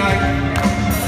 tonight.